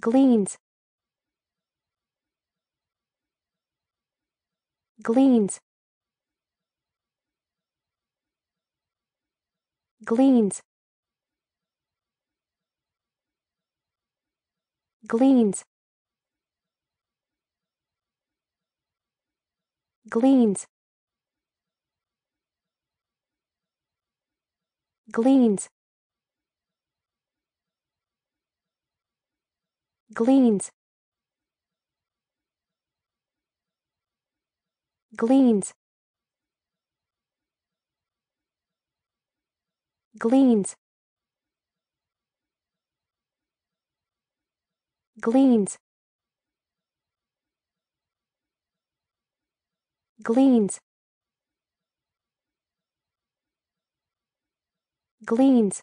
gleans. Gleans. Gleans. Gleans. Gleans. Gleans gleans. Gleans. Gleans. Gleans. Gleans. Gleans